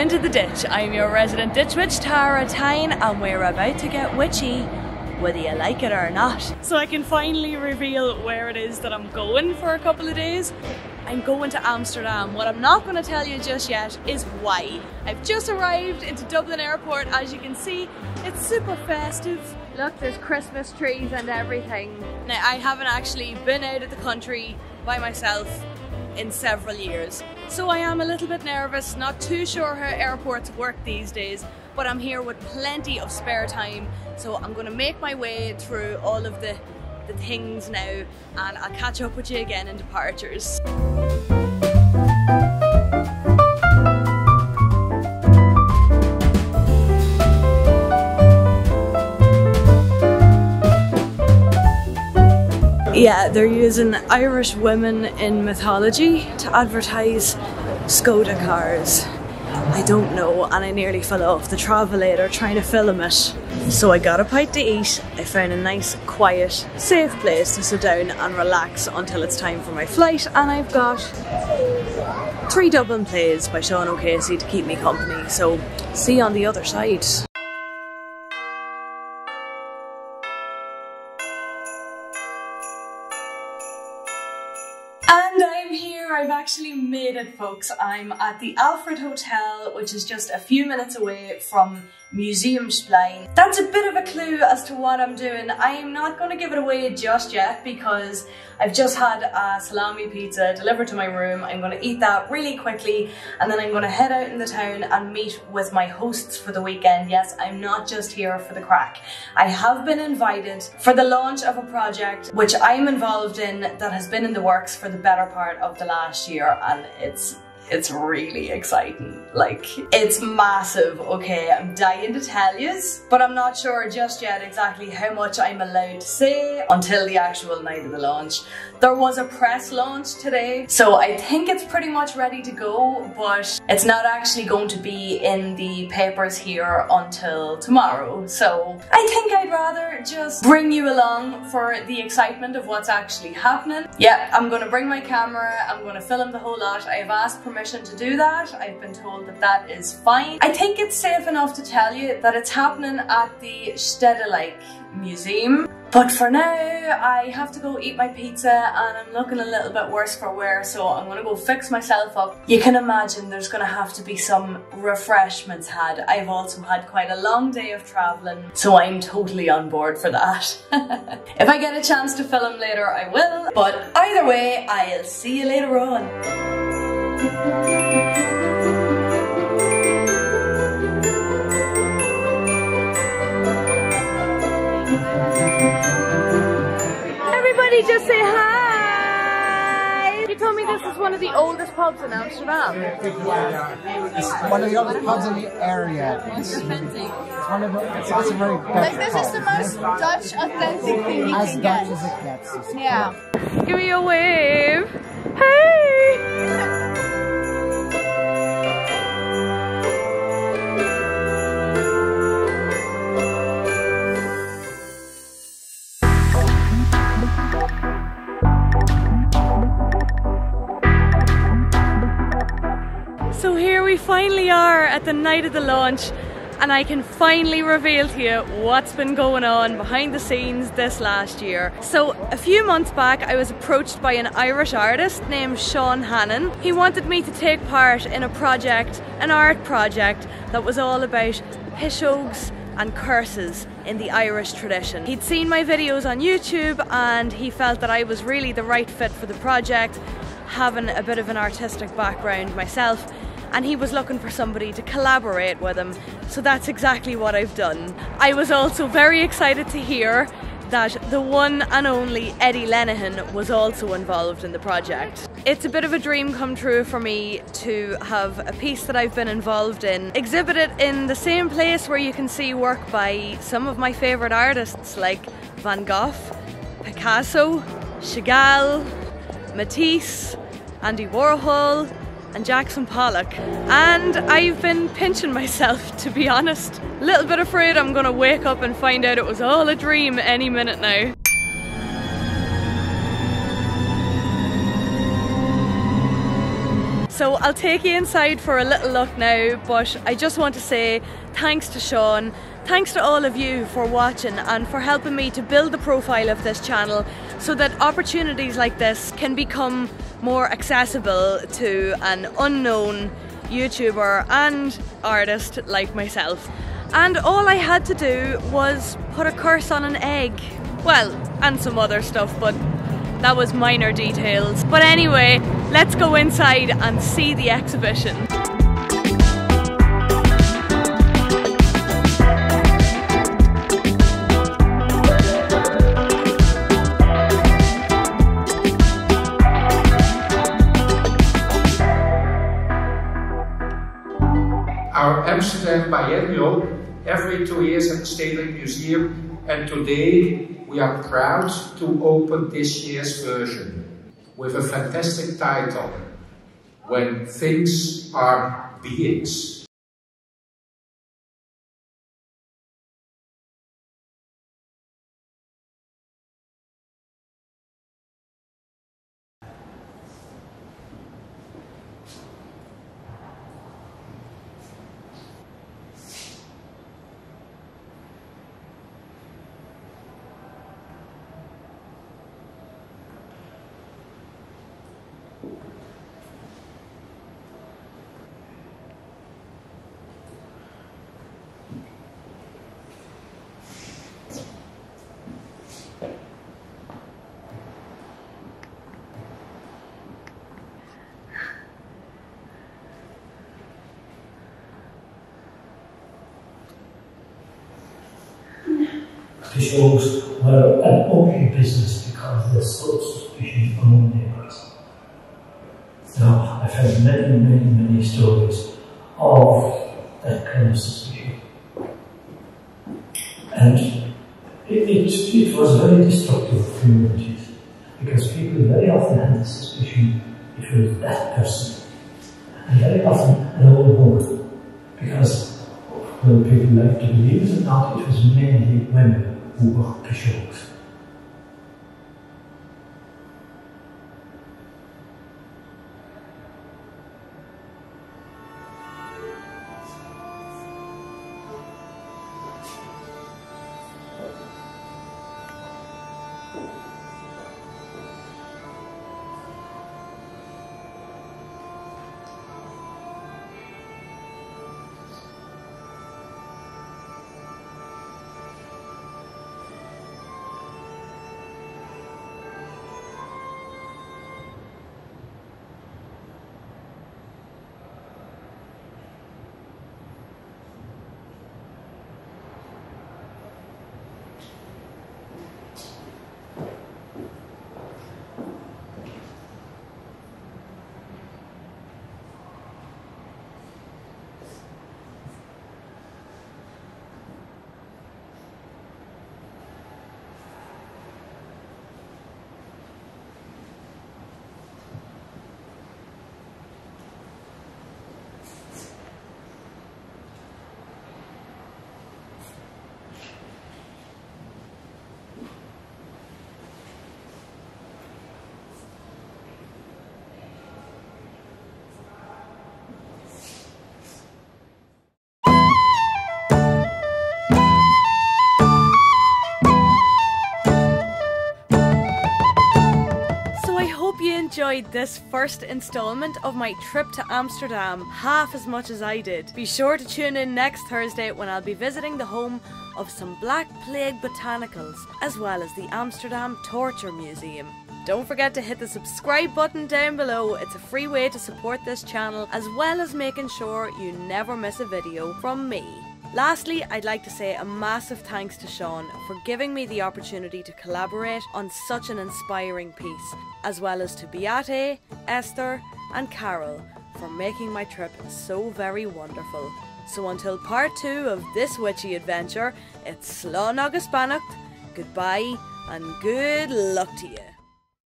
into the ditch. I'm your resident ditch witch, Tara Tine, and we're about to get witchy, whether you like it or not. So I can finally reveal where it is that I'm going for a couple of days. I'm going to Amsterdam. What I'm not going to tell you just yet is why. I've just arrived into Dublin Airport. As you can see, it's super festive. Look, there's Christmas trees and everything. Now, I haven't actually been out of the country by myself in several years. So I am a little bit nervous, not too sure how airports work these days, but I'm here with plenty of spare time. So I'm gonna make my way through all of the, the things now and I'll catch up with you again in departures. Yeah, they're using Irish women in mythology to advertise Skoda cars. I don't know, and I nearly fell off the travelator trying to film it. So I got a pint to eat. I found a nice, quiet, safe place to sit down and relax until it's time for my flight, and I've got three Dublin plays by Sean O'Casey to keep me company. So see you on the other side. And I'm here, I've actually made it folks. I'm at the Alfred Hotel, which is just a few minutes away from Museumplein. That's a bit of a clue as to what I'm doing. I am not going to give it away just yet because I've just had a salami pizza delivered to my room. I'm going to eat that really quickly and then I'm going to head out in the town and meet with my hosts for the weekend. Yes, I'm not just here for the crack. I have been invited for the launch of a project which I'm involved in that has been in the works for the better part of the last year and it's it's really exciting. Like, it's massive, okay? I'm dying to tell yous, but I'm not sure just yet exactly how much I'm allowed to say until the actual night of the launch. There was a press launch today, so I think it's pretty much ready to go, but it's not actually going to be in the papers here until tomorrow. So I think I'd rather just bring you along for the excitement of what's actually happening. Yeah, I'm gonna bring my camera, I'm gonna film the whole lot. I have asked permission to do that. I've been told that that is fine. I think it's safe enough to tell you that it's happening at the Stedelijk Museum. But for now, I have to go eat my pizza and I'm looking a little bit worse for wear, so I'm gonna go fix myself up. You can imagine there's gonna have to be some refreshments had. I've also had quite a long day of traveling, so I'm totally on board for that. if I get a chance to film later, I will. But either way, I'll see you later on. Everybody just say hi! You told me this is one of the oldest pubs in Amsterdam. It's one of the oldest pubs in the area. It's, it's one of the, it's, it's a very Like this is the most Dutch authentic thing you as can Dutch get. as it gets. Yeah. Give me a wave. Hey! At the night of the launch and I can finally reveal to you what's been going on behind the scenes this last year. So a few months back I was approached by an Irish artist named Sean Hannan. He wanted me to take part in a project, an art project that was all about pishogues and curses in the Irish tradition. He'd seen my videos on YouTube and he felt that I was really the right fit for the project, having a bit of an artistic background myself and he was looking for somebody to collaborate with him. So that's exactly what I've done. I was also very excited to hear that the one and only Eddie Lenihan was also involved in the project. It's a bit of a dream come true for me to have a piece that I've been involved in exhibited in the same place where you can see work by some of my favourite artists like Van Gogh, Picasso, Chagall, Matisse, Andy Warhol, and Jackson Pollock. And I've been pinching myself, to be honest. A little bit afraid I'm gonna wake up and find out it was all a dream any minute now. So I'll take you inside for a little look now, but I just want to say thanks to Sean, thanks to all of you for watching and for helping me to build the profile of this channel so that opportunities like this can become more accessible to an unknown YouTuber and artist like myself. And all I had to do was put a curse on an egg. Well, and some other stuff, but that was minor details. But anyway, let's go inside and see the exhibition. Amsterdam Biennial every two years at the Stedelijk Museum and today we are proud to open this year's version with a fantastic title, When Things Are Beings. Shows were an okay business because there's so suspicion among neighbours. Now, I've heard many, many, many stories of that kind of suspicion. And it, it, it was very destructive of communities because people very often had the suspicion it was that person. And very often an old woman because whether people like to believe it or not, it was mainly women Obergeschoss. Enjoyed this first installment of my trip to Amsterdam half as much as I did. Be sure to tune in next Thursday when I'll be visiting the home of some Black Plague botanicals as well as the Amsterdam Torture Museum. Don't forget to hit the subscribe button down below, it's a free way to support this channel as well as making sure you never miss a video from me. Lastly, I'd like to say a massive thanks to Sean for giving me the opportunity to collaborate on such an inspiring piece, as well as to Beate, Esther, and Carol for making my trip so very wonderful. So until part two of this witchy adventure, it's Slán agus goodbye and good luck to you.